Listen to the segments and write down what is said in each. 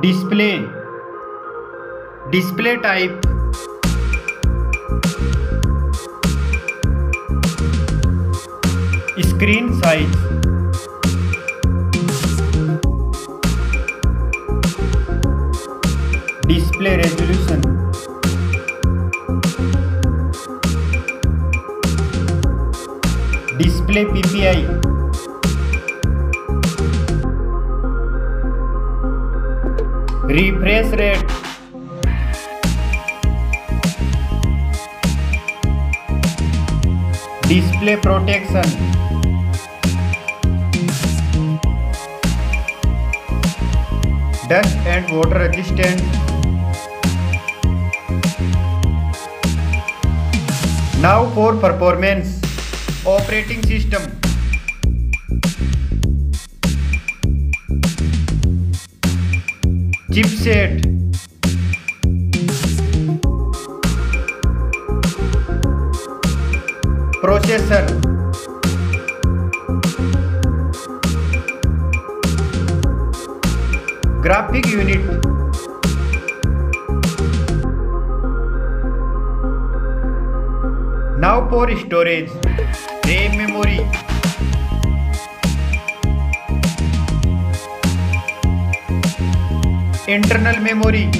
Display display type screen size display resolution display PPI refresh rate, display protection, dust and water resistance. Now for performance. Operating system. Chipset processor graphic unit now for storage RAM memory internal memory,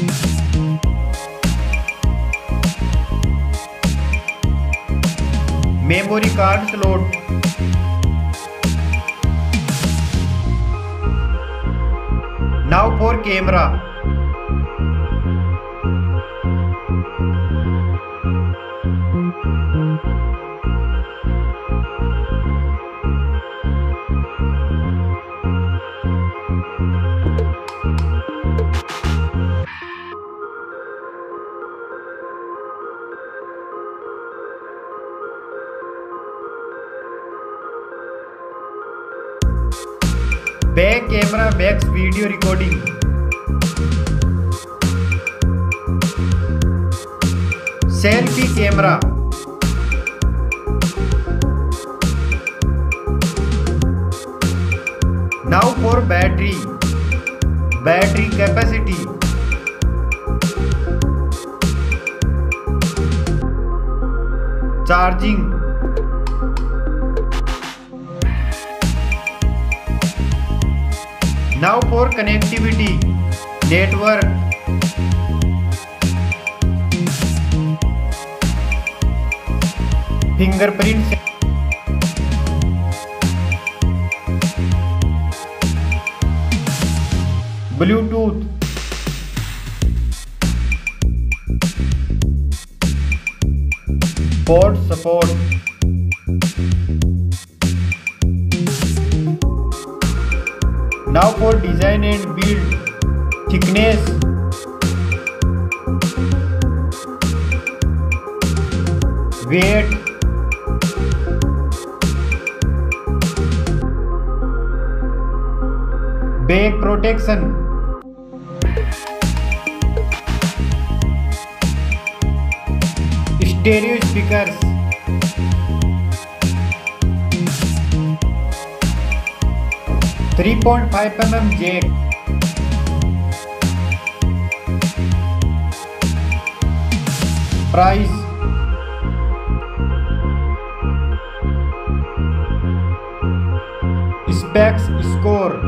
memory card slot, now for camera. Back camera backs video recording selfie camera now for battery battery capacity charging Now for connectivity, network. Fingerprint. Bluetooth. Port support. Now for design and build thickness weight back protection stereo speakers 3.5 mm jack price specs score